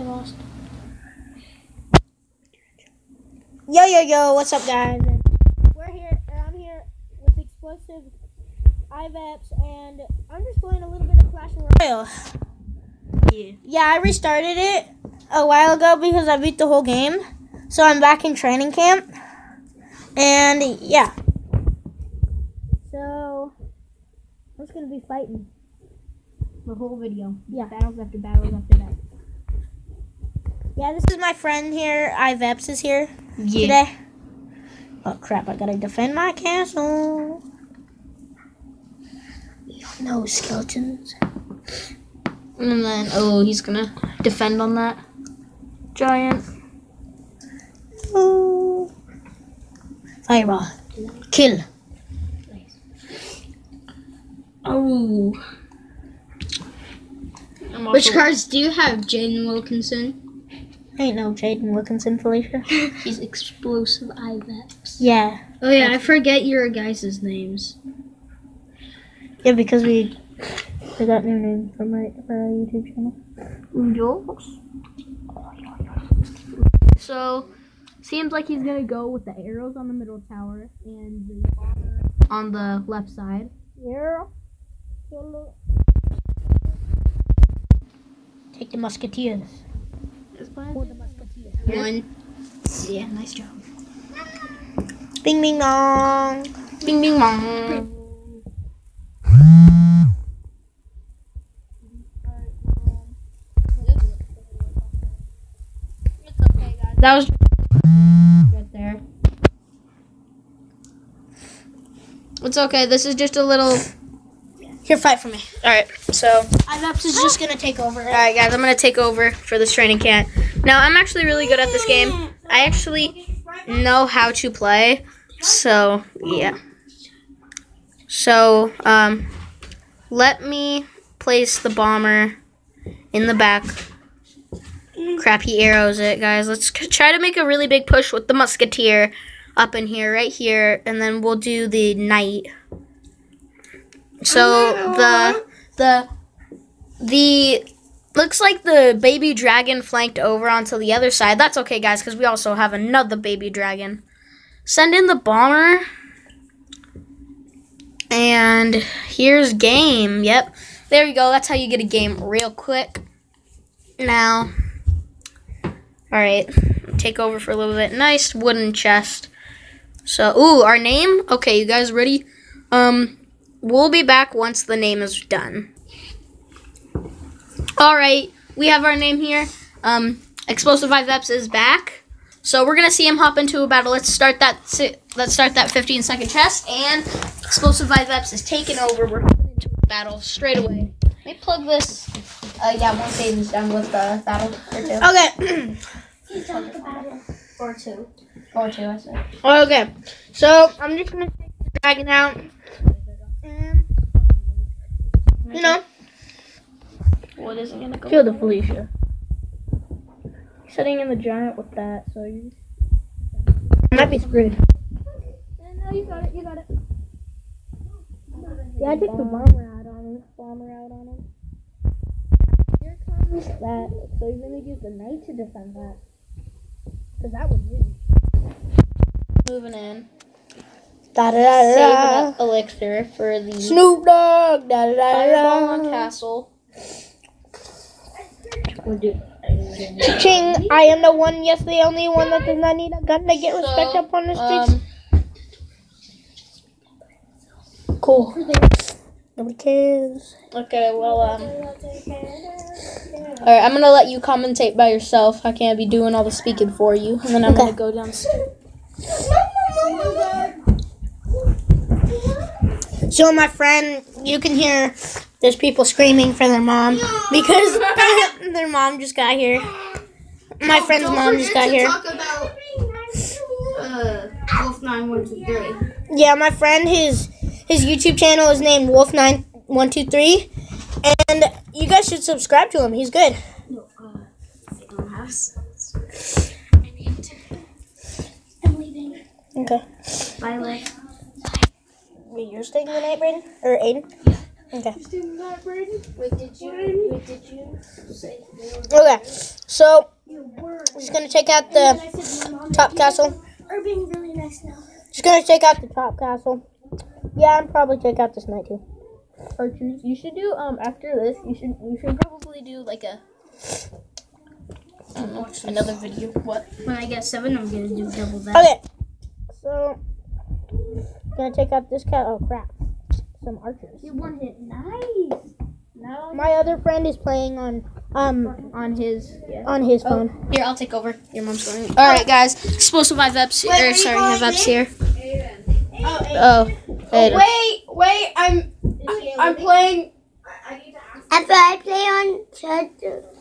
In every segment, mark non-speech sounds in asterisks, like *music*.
I lost. Yo yo yo, what's up guys? We're here or I'm here with explosive Ivepz and I'm just playing a little bit of Clash Royale. Yeah. Yeah, I restarted it a while ago because I beat the whole game. So I'm back in training camp. And yeah. So I'm just gonna be fighting. The whole video. Yeah. Battles after battles after that. Yeah, this is my friend here. Ivepz is here Yeah. today. Oh crap! I gotta defend my castle. No skeletons. And then, oh, he's gonna defend on that giant. Oh. Fireball. Kill. Oh. Which cards do you have, Jaden Wilkinson? Ain't no Jaden Wilkinson, Felicia. *laughs* He's explosive IVEX. Yeah. Oh yeah, I forget your guys' names. Yeah, because we we got new name from my for our YouTube channel. So, seems like he's gonna go with the arrows on the middle tower and the bomber on the left side. Yeah. Take the musketeers. Or the musketeers. One. Yeah, nice job. Bing bing bong. Bing bing bong. That was right there. It's okay. This is just a little. Here, fight for me. All right. So, Ivepz is just gonna take over. all right, guys. I'm gonna take over for this training camp. Now, I'm actually really good at this game. I actually know how to play. So, yeah. So, um, let me place the bomber in the back. Crap, he arrows it, guys. Let's try to make a really big push with the musketeer up in here, right here, and then we'll do the knight. So the the the looks like the baby dragon flanked over onto the other side. That's okay, guys, because we also have another baby dragon. Send in the bomber. And here's game. Yep. There you go. That's how you get a game real quick. Now, all right. Take over for a little bit. Nice wooden chest. So, ooh, our name. Okay, you guys ready? Um, we'll be back once the name is done. All right, we have our name here. Um, Explosive Viveps is back. So we're gonna see him hop into a battle. Let's start that. si- Let's start that 15 second chest, and Explosive Viveps is taking over. We're hopping into a battle straight away. Let me plug this. Uh, yeah, once Aiden's done with the battle or two. Okay. *clears throat* Or two. Or two, I said. okay. So I'm just gonna take the dragon out. And you know, What is it gonna go? kill the Felicia. Sitting in the giant with that, so you might be screwed. No, you got it. You got it. Yeah, I took the bomber out on him. Bomber out on him. Here comes that. So you're gonna use the knight to defend that. Cause that would win. Moving in. Da da da da. up elixir for the Snoop Dogg. Da da da fireball on da. castle. Ching! I am the one, yes, the only one that does not need a gun to get respect up on the streets. Um, cool. Nobody cares. okay, well, um, all right, I'm gonna let you commentate by yourself. I can't be doing all the speaking for you, and then I'm Okay. gonna go downstairs. So, my friend, you can hear there's people screaming for their mom because *laughs* their mom just got here. My friend's mom just got here. talk about uh, Wolf Nine One Two Three. Yeah, my friend, his his YouTube channel is named Wolf Nine One Two Three, and you guys should subscribe to him. He's good. No, uh, I don't have. I'm leaving. Okay. Violet. Wait, you're staying the night, Brayden or Aiden? Yeah. Okay. Wait, did you? Wait, did you say? Okay. So I'm just gonna take out the top castle. Are being really nice now. Just gonna take out the top castle. Yeah, I'm probably take out this knight too. Archers, you should do um after this. You should you should probably do like a don't know, another video. What? When I get seven, I'm gonna do double that. Okay. So gonna take out this cat. Oh crap! Some archers. You one hit. Nice. No. My other friend is playing on um On his yeah. on his phone. Here, I'll take over. Your mom's going. All right, guys. Explosive five Eps. Wait, are Or sorry, calling have Eps me? here. Oh, Oh, Aiden. wait, wait. I'm I'm playing. After I play on church,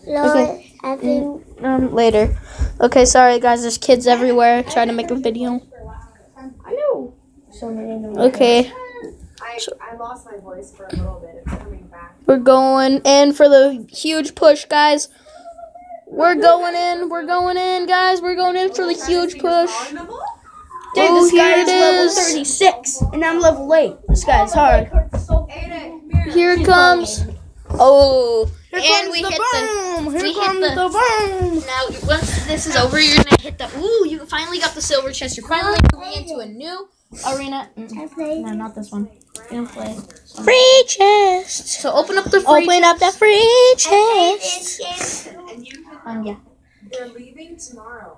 Lord, I think Um, later. Okay, sorry guys. There's kids everywhere trying to make a video. I know. Okay, I, I lost my voice for a little bit. It's coming back. we're going in for the huge push, guys. We're going in. We're going in, guys. We're going in for the huge push. Dude, Oh, this guy here is it level 36, and I'm level 8. This guy's oh, hard. Here it comes. Oh, Here and comes we the hit the. bomb. Here we hit comes the- the bomb. Now, once this is over, you're gonna hit the. Ooh, you finally got the silver chest. You're finally moving into a new arena. Mm, No, not this one. You're gonna play. Free chest. So open up the free. Open up the free chest. And you can, Um, yeah. they're leaving tomorrow.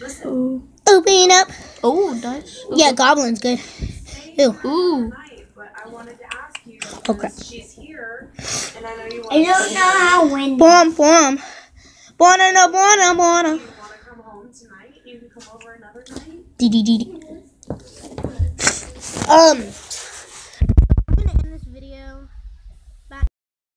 Listen, Open up. Oh, nice. Yeah, goblin's good. Ooh. tonight, but I wanted to ask you because Okay. she's here, and I know you want I don't know how to win. Bomb, bomb. Buona no buona buona. you want to come home tonight. You can come over another night. Um,